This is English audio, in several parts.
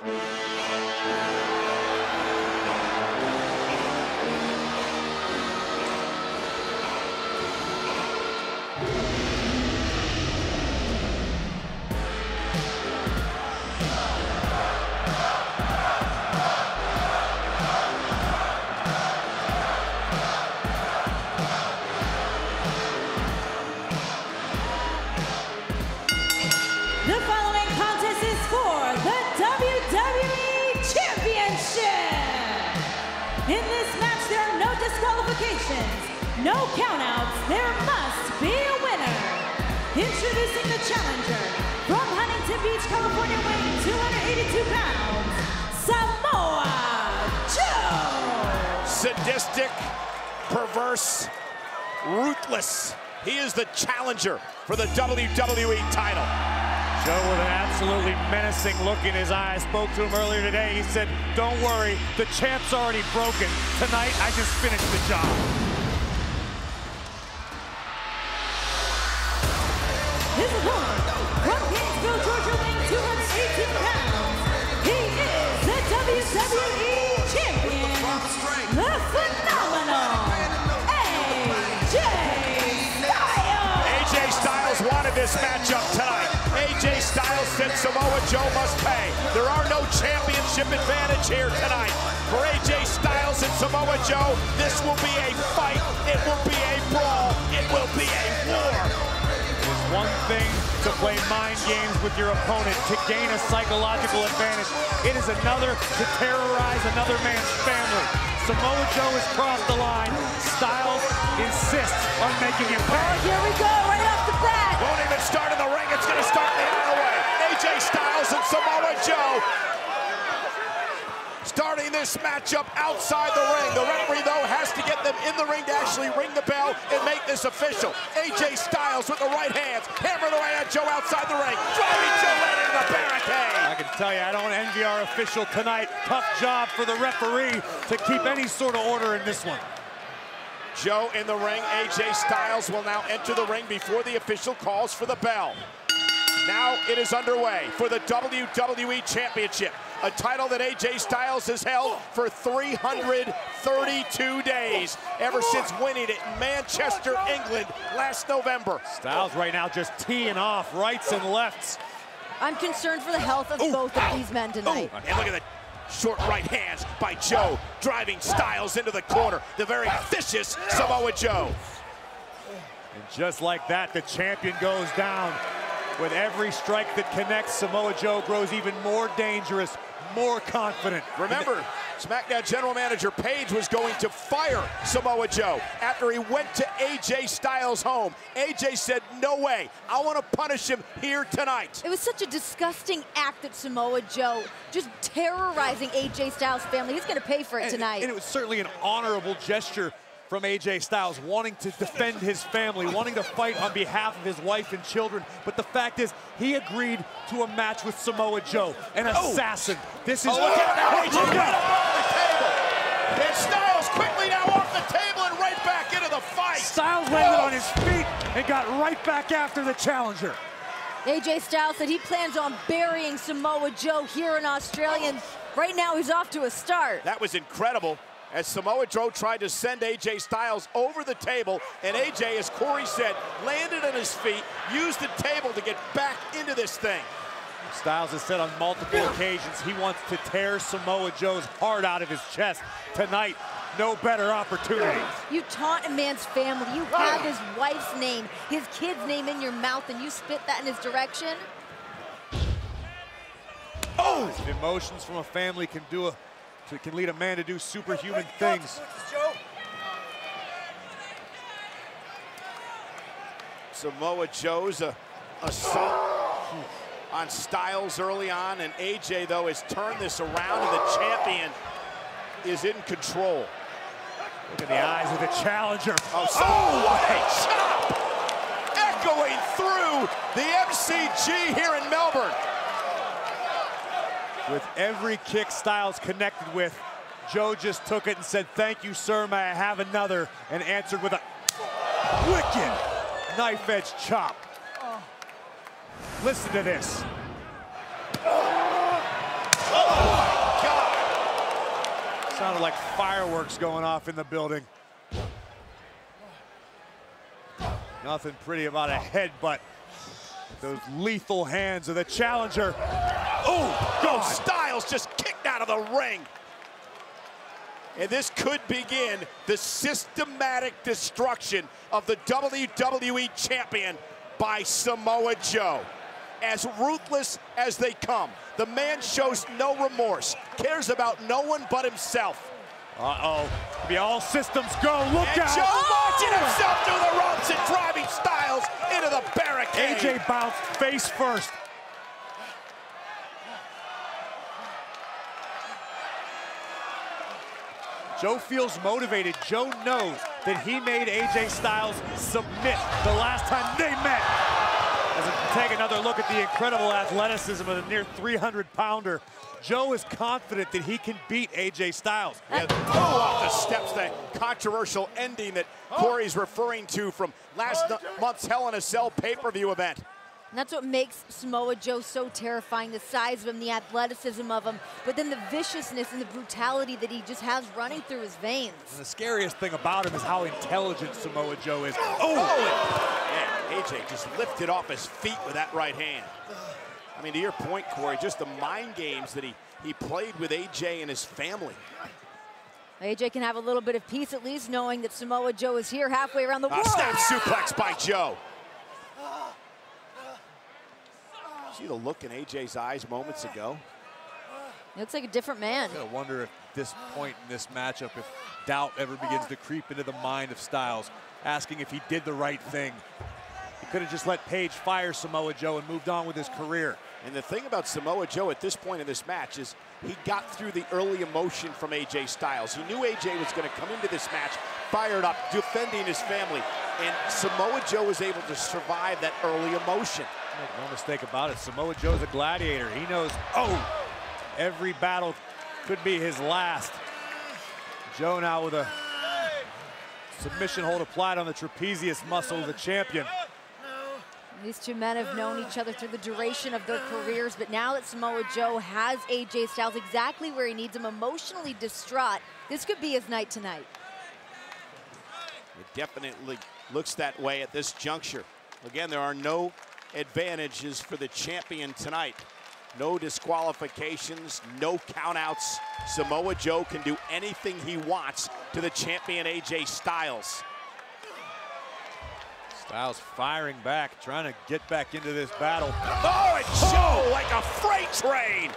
The perverse, ruthless. He is the challenger for the WWE title. Joe with an absolutely menacing look in his eyes. Spoke to him earlier today. He said, don't worry, the champ's already broken. Tonight, I just finished the job. This matchup tonight. AJ Styles said Samoa Joe must pay. There are no championship advantage here tonight. For AJ Styles and Samoa Joe, this will be a fight. It will be a brawl. It will be a war. It's one thing to play mind games with your opponent to gain a psychological advantage. It is another to terrorize another man's family. Samoa Joe has crossed the line. Styles insists on making him pay. Here we go, the even start in the ring. It's going to start in the aisleway. AJ Styles and Samoa Joe starting this matchup outside the ring. The referee, though, has to get them in the ring to actually ring the bell and make this official. AJ Styles with the right hands, hammering away at Joe outside the ring, driving Joe right the barricade. I can tell you, I don't envy our official tonight. Tough job for the referee to keep any sort of order in this one. Joe in the ring. AJ Styles will now enter the ring before the official calls for the bell. Now it is underway for the WWE Championship, a title that AJ Styles has held for 332 days, ever since winning it in Manchester, England last November. Styles right now just teeing off rights and lefts. I'm concerned for the health of both of these men tonight. And look at the short right hands by Joe, driving Styles into the corner. The very vicious Samoa Joe. And just like that, the champion goes down. With every strike that connects, Samoa Joe grows even more dangerous, more confident. Remember, SmackDown General Manager Paige was going to fire Samoa Joe after he went to AJ Styles' home. AJ said, no way, I want to punish him here tonight. It was such a disgusting act that Samoa Joe just terrorizing AJ Styles' family. He's going to pay for it And- tonight. And it was certainly an honorable gesture from AJ Styles, wanting to defend his family, wanting to fight on behalf of his wife and children. But the fact is, he agreed to a match with Samoa Joe, an oh! assassin. This is Oh, look out now, Oh, AJ look right out. up off the table. And Styles quickly now off the table and right back into the fight. Styles landed on his feet and got right back after the challenger. AJ Styles said he plans on burying Samoa Joe here in Australia. And right now, he's off to a start. That was incredible as Samoa Joe tried to send AJ Styles over the table, and AJ, as Corey said, landed on his feet, used the table to get back into this thing. Styles has said on multiple occasions he wants to tear Samoa Joe's heart out of his chest. Tonight, no better opportunity. You taunt a man's family. You have his wife's name, his kid's name in your mouth, and you spit that in his direction. Oh! Emotions from a family can do a, can lead a man to do superhuman things. Samoa Joe's a assault hmm. On Styles early on, and AJ, though, has turned this around, and the champion is in control. Look at the eyes of the challenger. Oh, so oh, what a chop! Echoing through the MCG here in Melbourne. With every kick Styles connected with, Joe just took it and said, thank you, sir, may I have another? And answered with a wicked knife edge chop. Listen to this. Oh, fireworks going off in the building. Nothing pretty about a headbutt. Those lethal hands of the challenger. Oh, go Styles just kicked out of the ring. And this could begin the systematic destruction of the WWE Champion by Samoa Joe. As ruthless as they come, the man shows no remorse, cares about no one but himself. Uh-oh. Be all systems go. Look and out. Joe oh! launching himself through the ropes and driving Styles into the barricade. AJ bounced face first. Joe feels motivated. Joe knows that he made AJ Styles submit the last time they met. As we take another look at the incredible athleticism of the near 300-pounder, Joe is confident that he can beat AJ Styles. Yeah, go off the steps, that controversial ending that oh. Corey's referring to from last month's Hell in a Cell pay-per-view event. And that's what makes Samoa Joe so terrifying, the size of him, the athleticism of him, but then the viciousness and the brutality that he just has running through his veins. And the scariest thing about him is how intelligent Samoa Joe is. Oh! oh and AJ just lifted off his feet with that right hand. I mean, to your point, Corey, just the mind games that he, he played with AJ and his family. AJ can have a little bit of peace at least knowing that Samoa Joe is here halfway around the uh, world. Snap suplex by Joe. See the look in AJ's eyes moments ago? He looks like a different man. I wonder if this point in this matchup, if doubt ever begins to creep into the mind of Styles, asking if he did the right thing. Could have just let Paige fire Samoa Joe and moved on with his career. And the thing about Samoa Joe at this point in this match is he got through the early emotion from AJ Styles. He knew AJ was going to come into this match fired up, defending his family. And Samoa Joe was able to survive that early emotion. Make no mistake about it, Samoa Joe's a gladiator. He knows, oh, every battle could be his last. Joe now with a submission hold applied on the trapezius muscle of the champion. These two men have known each other through the duration of their careers, but now that Samoa Joe has AJ Styles exactly where he needs him, emotionally distraught, this could be his night tonight. It definitely looks that way at this juncture. Again, there are no advantages for the champion tonight. No disqualifications, no countouts. Samoa Joe can do anything he wants to the champion AJ Styles. Styles firing back, trying to get back into this battle. Oh, and Joe oh. like a freight train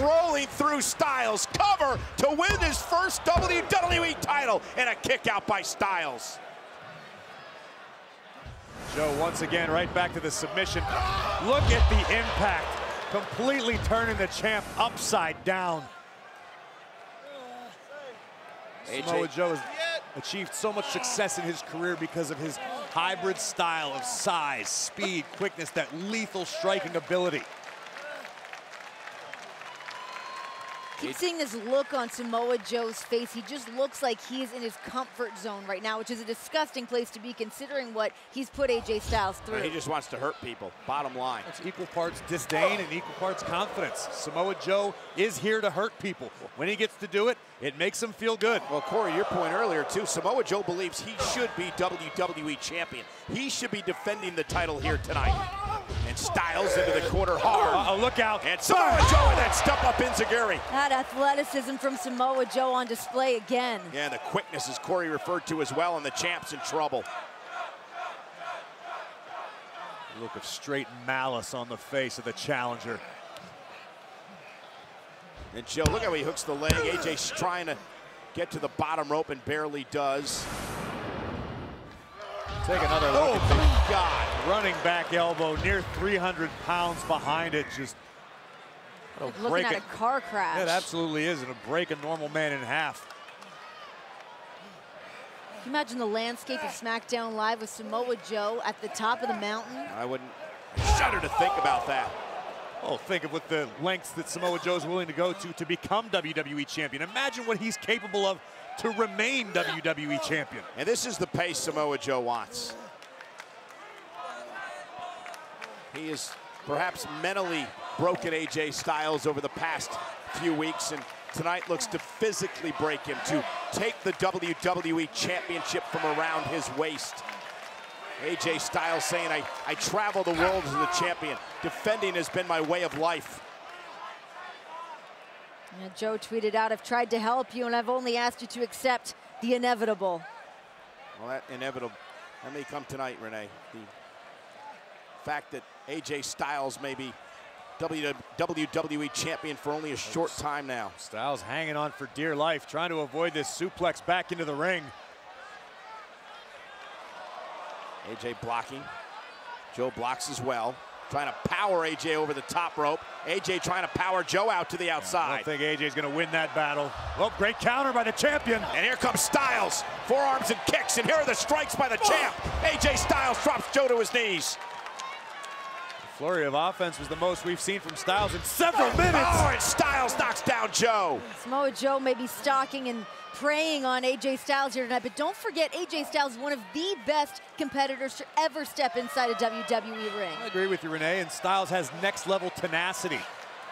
rolling through Styles. Cover to win his first WWE title and a kick out by Styles. Joe once again right back to the submission. Look at the impact. Completely turning the champ upside down. AJ. Samoa Joe has achieved so much success in his career because of his hybrid style of size, speed, quickness, that lethal striking ability. Keep seeing this look on Samoa Joe's face. He just looks like he's in his comfort zone right now, which is a disgusting place to be considering what he's put AJ Styles through. He just wants to hurt people, bottom line. It's equal parts disdain and equal parts confidence. Samoa Joe is here to hurt people. When he gets to do it, it makes him feel good. Well, Corey, your point earlier, too, Samoa Joe believes he should be WWE Champion. He should be defending the title here tonight. And Styles into the corner hard. Uh oh, look out. And Samoa Joe with that step up Enzuigiri. That athleticism from Samoa Joe on display again. Yeah, the quickness as Corey referred to as well, and the champ's in trouble. Look of straight malice on the face of the challenger. And Joe, look how he hooks the leg. AJ's trying to get to the bottom rope and barely does. Take another look oh, at the God. running back elbow, near 300 pounds behind it. Just like looking at a car crash. It absolutely is. It'll break a normal man in half. Can you imagine the landscape of SmackDown Live with Samoa Joe at the top of the mountain? I wouldn't shudder to think about that. Oh, think of what the lengths that Samoa Joe is willing to go to to become WWE champion. Imagine what he's capable of to remain WWE champion. And this is the pace Samoa Joe wants. He is perhaps mentally broken AJ Styles over the past few weeks, and tonight looks to physically break him, to take the WWE Championship from around his waist. AJ Styles saying, I, I travel the world as the champion. Defending has been my way of life. And Joe tweeted out, I've tried to help you and I've only asked you to accept the inevitable. Well, that inevitable, that may come tonight, Renee. The fact that AJ Styles may be WWE champion for only a short time now. Styles hanging on for dear life, trying to avoid this suplex back into the ring. AJ blocking. Joe blocks as well. Trying to power AJ over the top rope. AJ trying to power Joe out to the outside. I don't think AJ's gonna win that battle. Oh, great counter by the champion. And here comes Styles. Forearms and kicks, and here are the strikes by the oh. champ. AJ Styles drops Joe to his knees. Flurry of offense was the most we've seen from Styles in several minutes. Oh, and Styles knocks down Joe. Samoa Joe may be stalking and preying on AJ Styles here tonight, but don't forget AJ Styles is one of the best competitors to ever step inside a WWE ring. I agree with you, Renee, and Styles has next level tenacity.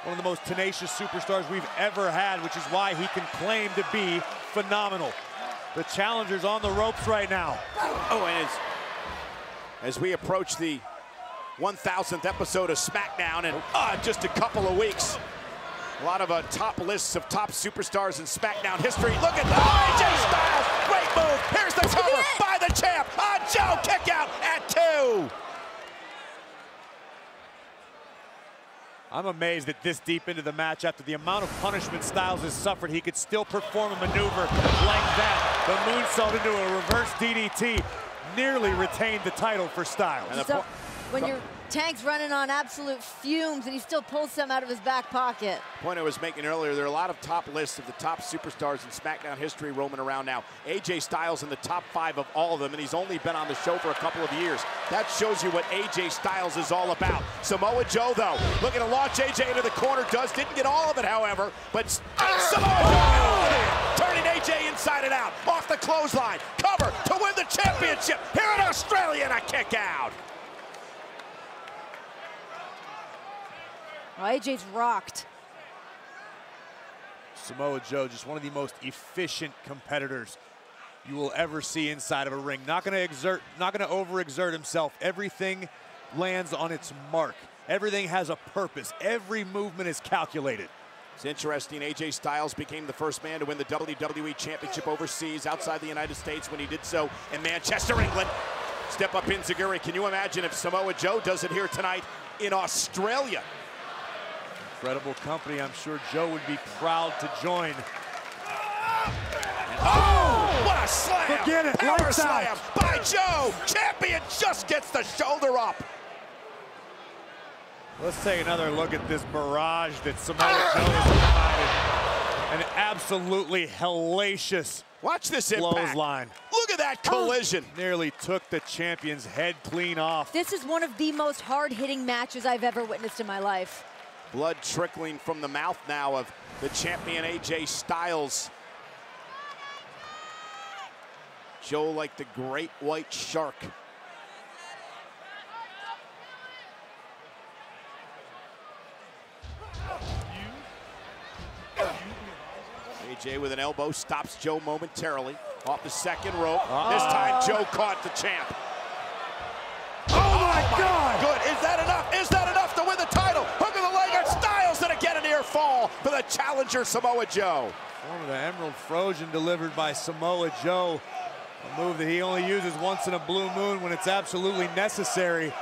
One of the most tenacious superstars we've ever had, which is why he can claim to be phenomenal. The challenger's on the ropes right now. Oh, and as, as we approach the 1000th episode of SmackDown in uh, just a couple of weeks. A lot of uh, top lists of top superstars in SmackDown history. Look at that, AJ Styles, great move. Here's the cover by the champ. On Joe, kick out at two. I'm amazed that this deep into the match, after the amount of punishment Styles has suffered, he could still perform a maneuver like that. The moonsault into a reverse DDT nearly retained the title for Styles. When your tank's running on absolute fumes and he still pulls some out of his back pocket. Point I was making earlier, there are a lot of top lists of the top superstars in SmackDown history roaming around now. AJ Styles in the top five of all of them, and he's only been on the show for a couple of years. That shows you what AJ Styles is all about. Samoa Joe, though, looking to launch AJ into the corner, does. Didn't get all of it, however, but Samoa Joe turning AJ inside and out. Off the clothesline. Cover to win the championship here in Australia, and a kick out. Well, AJ's rocked. Samoa Joe, just one of the most efficient competitors you will ever see inside of a ring. Not gonna exert, not gonna overexert himself. Everything lands on its mark. Everything has a purpose. Every movement is calculated. It's interesting, AJ Styles became the first man to win the WWE Championship overseas outside the United States when he did so in Manchester, England. Step up Enzuigiri. Can you imagine if Samoa Joe does it here tonight in Australia? Incredible company. I'm sure Joe would be proud to join. Oh, oh, what a slam! Forget it. Power Lights slam out. by Joe. Champion just gets the shoulder up. Let's take another look at this barrage that Samoa Joe has provided. An absolutely hellacious Watch this impact. clothesline. Look at that collision. Nearly took the champion's head clean off. This is one of the most hard-hitting matches I've ever witnessed in my life. Blood trickling from the mouth now of the champion AJ Styles. Joe like the great white shark. AJ with an elbow stops Joe momentarily off the second rope. This time Joe caught the champ. Oh, oh my God! Good. Is that enough? Is that enough the challenger Samoa Joe. Form of the Emerald Flowsion delivered by Samoa Joe. A move that he only uses once in a blue moon when it's absolutely necessary.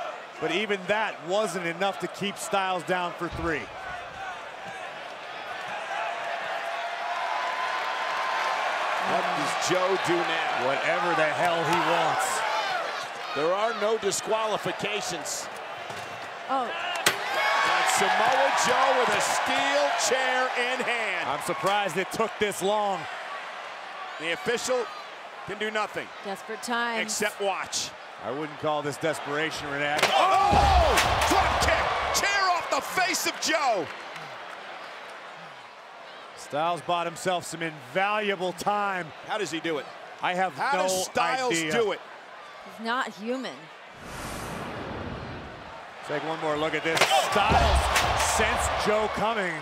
But even that wasn't enough to keep Styles down for three. What does Joe do now? Whatever the hell he wants. There are no disqualifications. Oh, And Samoa Joe with a steel chair in hand. I'm surprised it took this long. The official can do nothing desperate times. except watch. I wouldn't call this desperation, Renee. Oh! Drop kick! Chair off the face of Joe. Styles bought himself some invaluable time. How does he do it? I have How no does Styles idea. do it? He's not human. Take one more look at this. Styles sensed Joe coming.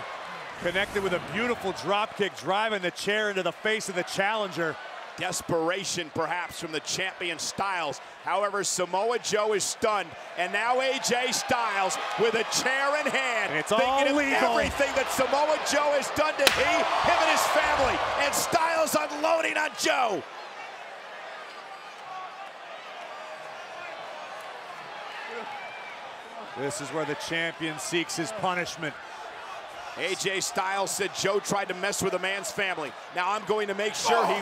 Connected with a beautiful drop kick, driving the chair into the face of the challenger. Desperation, perhaps, from the champion Styles. However, Samoa Joe is stunned, and now AJ Styles with a chair in hand, And it's thinking all of legal. everything that Samoa Joe has done to he, him, and his family, and Styles unloading on Joe. This is where the champion seeks his punishment. AJ Styles said Joe tried to mess with a man's family. Now I'm going to make sure he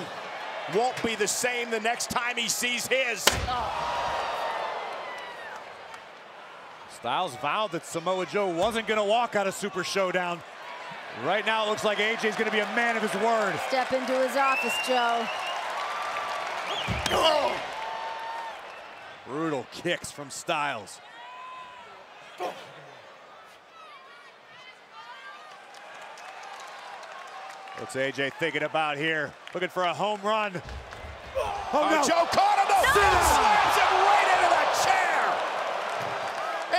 won't be the same the next time he sees his. Styles vowed that Samoa Joe wasn't going to walk out of Super Showdown. Right now, it looks like AJ's going to be a man of his word. Step into his office, Joe. Brutal kicks from Styles. What's AJ thinking about here? Looking for a home run. Oh, Oh, no. Joe caught him though. Slams him right into the chair.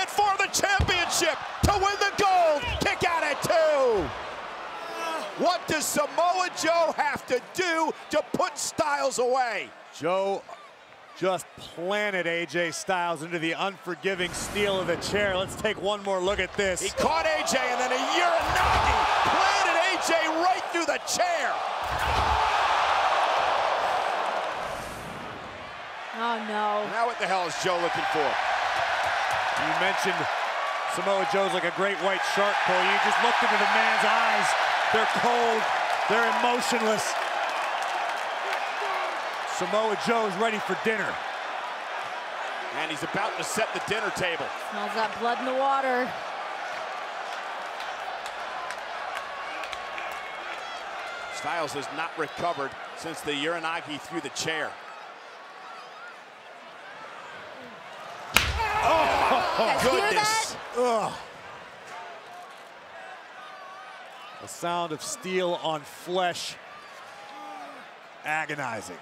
And for the championship to win the gold, kick out at two. What does Samoa Joe have to do to put Styles away? Joe just planted AJ Styles into the unforgiving steel of the chair. Let's take one more look at this. He caught AJ and then a Uranage planted AJ right through the chair. Oh, no. Now what the hell is Joe looking for? You mentioned Samoa Joe's like a great white shark, Cole. You just looked into the man's eyes. They're cold. They're emotionless. Samoa Joe is ready for dinner. And he's about to set the dinner table. Smells that blood in the water. Styles has not recovered since the Uranage through the chair. Oh, oh, Guys, hear that? Ugh. The sound of steel on flesh. Agonizing.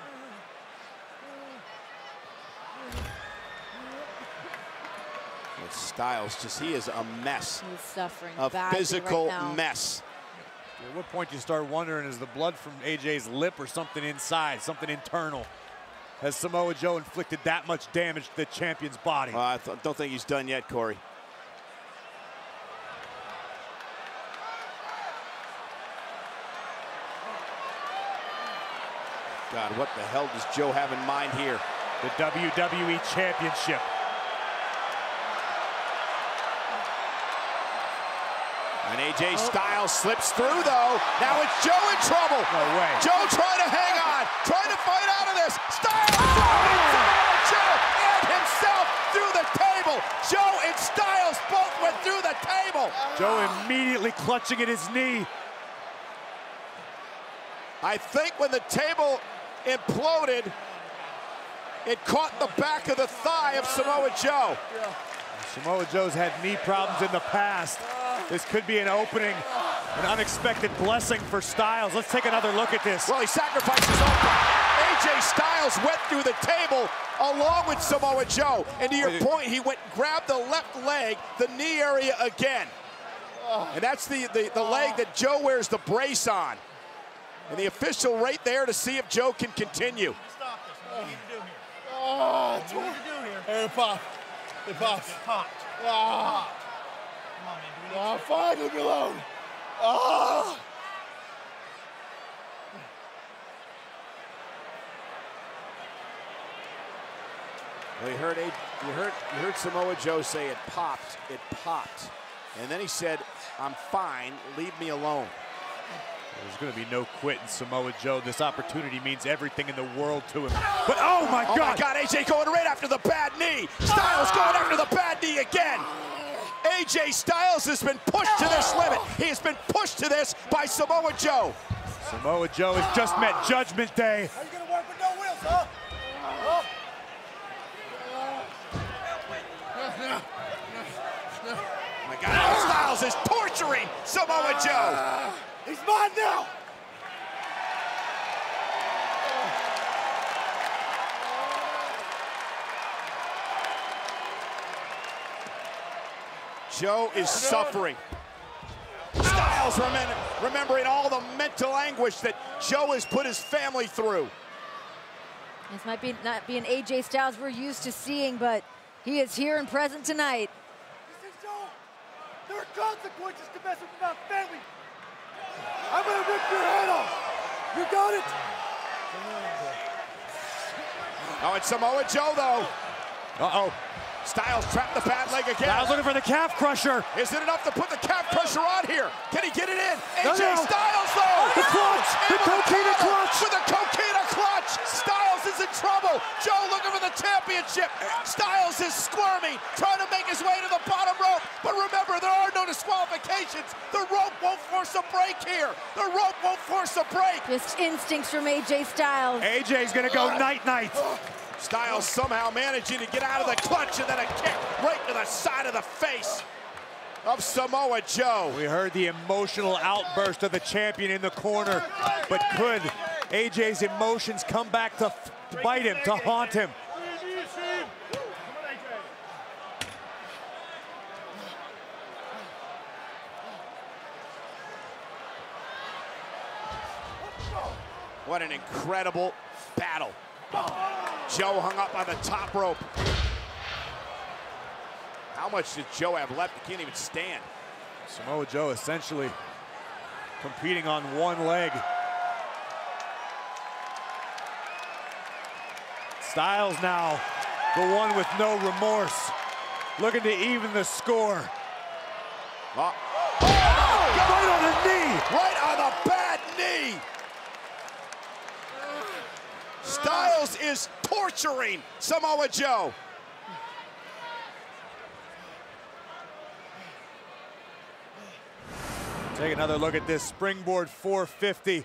And Styles just he is a mess. He's suffering A physical right mess. At what point do you start wondering is the blood from AJ's lip or something inside, something internal? Has Samoa Joe inflicted that much damage to the champion's body? Uh, I th- don't think he's done yet, Corey. God, what the hell does Joe have in mind here? the WWE Championship. And AJ oh. Styles slips through, though. Now it's Joe in trouble. No way. Joe trying to hang on, trying to fight out of this. Styles oh! Samoa Joe and himself through the table. Joe and Styles both went through the table. Joe immediately clutching at his knee. I think when the table imploded, it caught the back of the thigh of Samoa Joe. Samoa Joe's had knee problems in the past. This could be an opening, an unexpected blessing for Styles. Let's take another look at this. Well, he sacrificed his own pride. AJ Styles went through the table along with Samoa Joe. And to your point, he went and grabbed the left leg, the knee area again. And that's the, the, the leg that Joe wears the brace on. And the official right there to see if Joe can continue. Oh, that's what you do here. Oh, hey, it popped. It popped. popped. Ah. Come on, man. Do we oh, fine. Leave me alone. Ah. Well, you heard, A- you heard, you heard Samoa Joe say it popped, it popped. And then he said, I'm fine, leave me alone. There's going to be no quitting Samoa Joe. This opportunity means everything in the world to him. But oh my Oh God! my God, AJ going right after the bad knee. Styles going after the bad knee again. AJ Styles has been pushed to this limit. He has been pushed to this by Samoa Joe. Samoa Joe has just met Judgment Day. How you gonna work with no wheels, huh? Huh? Oh my God, Styles is torturing Samoa Joe. He's mine now. Joe is suffering. Styles Styles remembering all the mental anguish that Joe has put his family through. This might be not be an AJ Styles we're used to seeing, but he is here and present tonight. This is Joe. There are consequences to messing with my family. I'm gonna rip your head off. You got it? Oh, it's Samoa Joe, though. Uh-oh. Styles trapped the bad leg again. Styles looking for the calf crusher. Is it enough to put the calf crusher on here? Can he get it in? AJ no. Styles, though. The clutch. The Able coquina clutch. With a coquina clutch. Styles is in trouble. Joe looking for the championship. Styles is squirming, trying to make his way to the bottom rope. But remember, there are no disqualifications. The rope won't force a break here. The rope won't force a break. Just instincts from AJ Styles. AJ's gonna go night-night. Styles somehow managing to get out of the clutch and then a kick right to the side of the face of Samoa Joe. We heard the emotional outburst of the champion in the corner, but could AJ's emotions come back to, to bite him, to haunt him? What an incredible battle. Joe hung up on the top rope. How much did Joe have left? He can't even stand. Samoa Joe essentially competing on one leg. Styles now, the one with no remorse, looking to even the score. Uh, oh, Right on the knee. right on the bad knee. Styles is torturing Samoa Joe. Take another look at this springboard 450.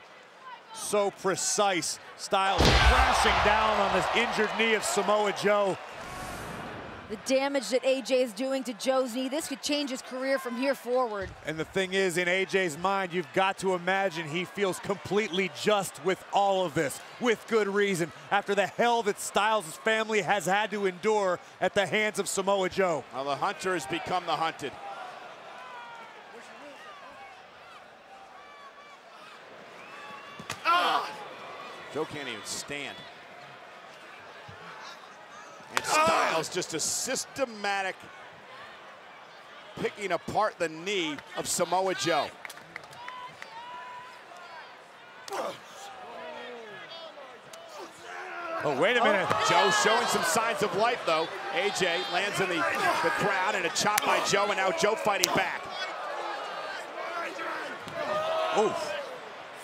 So precise. Styles crashing down on this injured knee of Samoa Joe. The damage that AJ is doing to Joe's knee, this could change his career from here forward. And the thing is, in AJ's mind, you've got to imagine he feels completely just with all of this, with good reason, after the hell that Styles' family has had to endure at the hands of Samoa Joe. Now the hunter has become the hunted. Ah! Joe can't even stand. And Styles just a systematic picking apart the knee of Samoa Joe. Oh, wait a minute. Joe showing some signs of life, though. AJ lands in the, the crowd and a chop by Joe, and now Joe fighting back. Oof.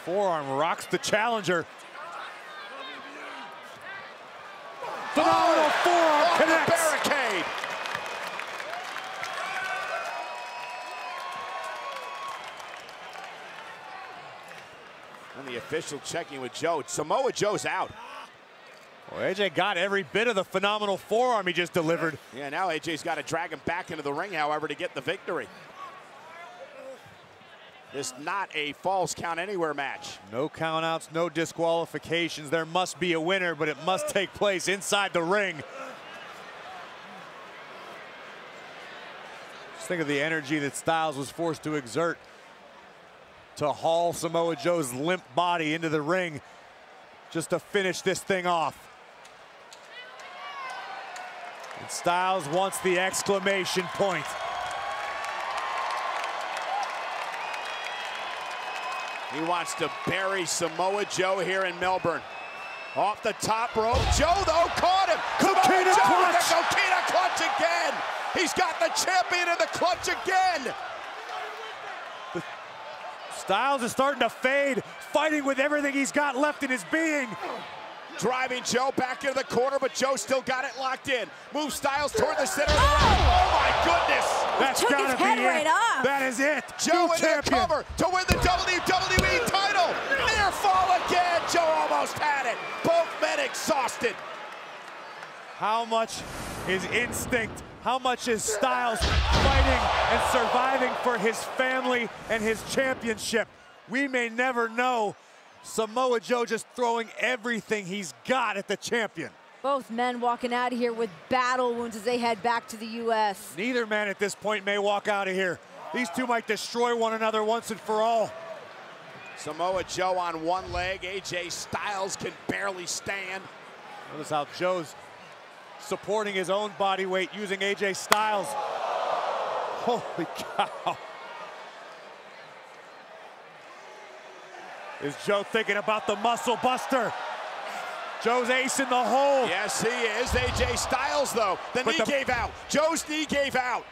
Forearm rocks the challenger. Phenomenal oh, forearm Off the connects. barricade. And the official checking with Joe. Samoa Joe's out. Well, AJ got every bit of the phenomenal forearm he just delivered. Yeah, now AJ's got to drag him back into the ring, however, to get the victory. This not a false count anywhere match. No countouts, no disqualifications. There must be a winner, but it must take place inside the ring. Just think of the energy that Styles was forced to exert to haul Samoa Joe's limp body into the ring just to finish this thing off. And Styles wants the exclamation point. He wants to bury Samoa Joe here in Melbourne. Off the top rope. Joe, though, caught him. Samoa Coquina Joe clutch. the coquina clutch again. He's got the champion in the clutch again. Styles is starting to fade, fighting with everything he's got left in his being. Driving Joe back into the corner, but Joe still got it locked in. Move Styles toward the center of the ring. Oh! oh, my goodness. That's took gotta his be head it. off. That is it. Joe New in the champion. cover to win the WWE Joe almost had it. Both men exhausted. How much is instinct? How much is Styles fighting and surviving for his family and his championship? We may never know. Samoa Joe just throwing everything he's got at the champion. Both men walking out of here with battle wounds as they head back to the U.S. Neither man at this point may walk out of here These two might destroy one another once and for all. Samoa Joe on one leg. AJ Styles can barely stand. Notice how Joe's supporting his own body weight using AJ Styles. Holy cow. Is Joe thinking about the muscle buster? Joe's ace in the hole. Yes, he is. AJ Styles, though. The But knee the- gave out. Joe's knee gave out.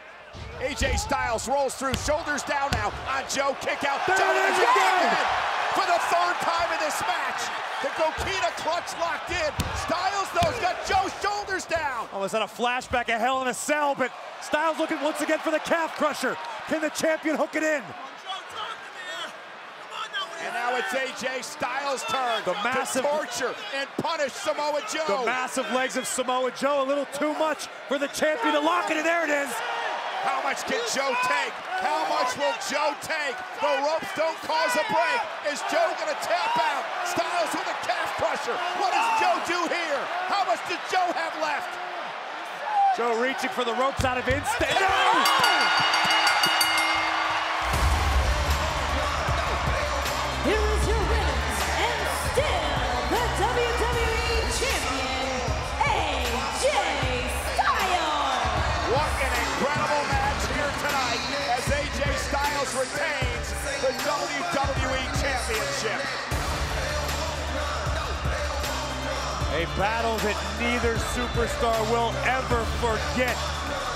AJ Styles rolls through, shoulders down now on Joe. Kick out. There Joe it is is again. again. For the third time in this match. The Coquina clutch locked in. Styles, though, has got Joe's shoulders down. Oh, is that a flashback of Hell in a Cell? But Styles looking once again for the calf crusher. Can the champion hook it in? And now it's AJ Styles' turn The massive- to torture and punish Samoa Joe. The massive legs of Samoa Joe, a little too much for the champion to lock it, and there it is. How much can Joe take? How much will Joe take? The ropes don't cause a break. Is Joe gonna tap out? Styles with a calf crusher. What does Joe do here? How much does Joe have left? Joe reaching for the ropes out of instinct. No! Battle that neither superstar will ever forget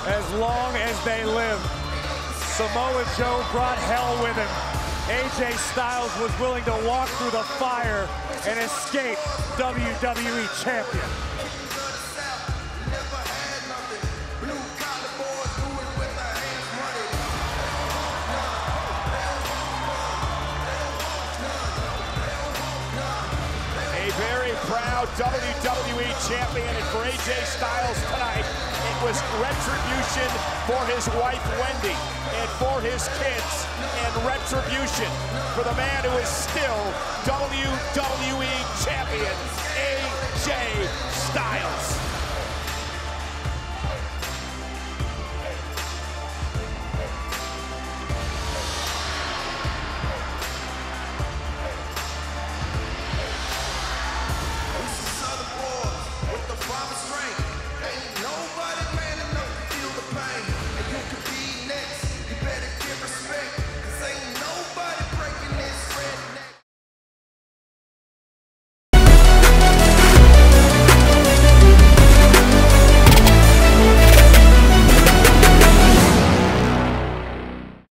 as long as they live. Samoa Joe brought hell with him. AJ Styles was willing to walk through the fire and escape WWE Champion. WWE champion, and for AJ Styles tonight, it was retribution for his wife Wendy and for his kids, and retribution for the man who is still WWE champion, AJ Styles.